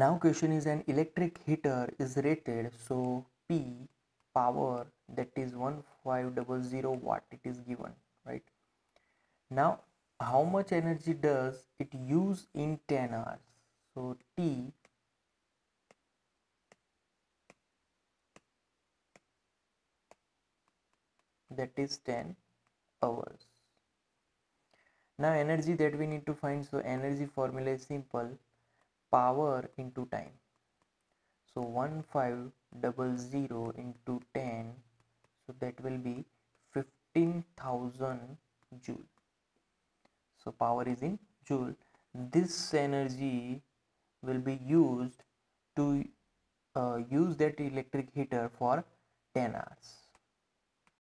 now question is an electric heater is rated so p power that is 1500 watt it is given right? Now how much energy does it use in 10 hours? So t that is 10 hours. Now energy that we need to find so energy formula is simple power into time. So 1500 into 10 so that will be 15000 joule. So power is in joule. This energy will be used to uh, use that electric heater for 10 hours